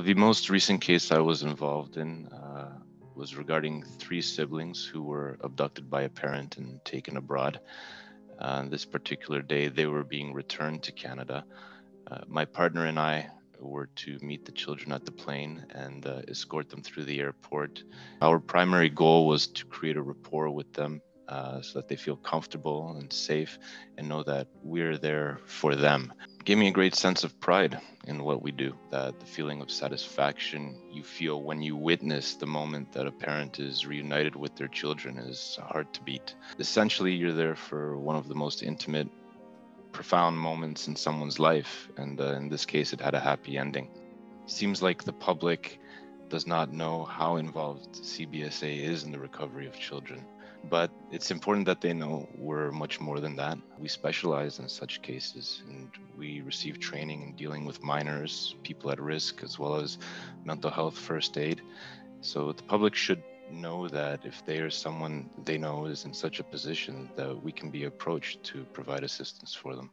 The most recent case I was involved in uh, was regarding three siblings who were abducted by a parent and taken abroad. Uh, this particular day, they were being returned to Canada. Uh, my partner and I were to meet the children at the plane and uh, escort them through the airport. Our primary goal was to create a rapport with them uh, so that they feel comfortable and safe and know that we're there for them. It gave me a great sense of pride in what we do, that the feeling of satisfaction you feel when you witness the moment that a parent is reunited with their children is hard to beat. Essentially, you're there for one of the most intimate, profound moments in someone's life, and uh, in this case, it had a happy ending. Seems like the public does not know how involved CBSA is in the recovery of children but it's important that they know we're much more than that. We specialize in such cases and we receive training in dealing with minors, people at risk, as well as mental health first aid. So the public should know that if they are someone they know is in such a position that we can be approached to provide assistance for them.